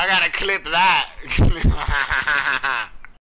I gotta clip that.